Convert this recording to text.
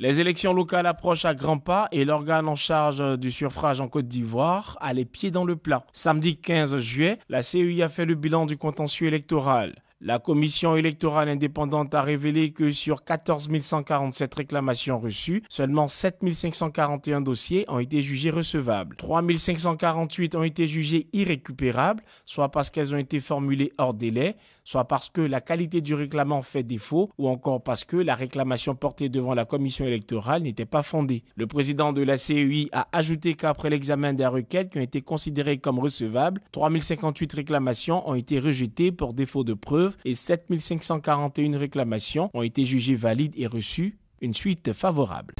Les élections locales approchent à grands pas et l'organe en charge du suffrage en Côte d'Ivoire a les pieds dans le plat. Samedi 15 juillet, la CEI a fait le bilan du contentieux électoral. La commission électorale indépendante a révélé que sur 14 147 réclamations reçues, seulement 7 541 dossiers ont été jugés recevables. 3 548 ont été jugés irrécupérables, soit parce qu'elles ont été formulées hors délai, soit parce que la qualité du réclamant fait défaut, ou encore parce que la réclamation portée devant la commission électorale n'était pas fondée. Le président de la CEI a ajouté qu'après l'examen des requêtes qui ont été considérées comme recevables, 3 058 réclamations ont été rejetées pour défaut de preuve et 7541 réclamations ont été jugées valides et reçues une suite favorable.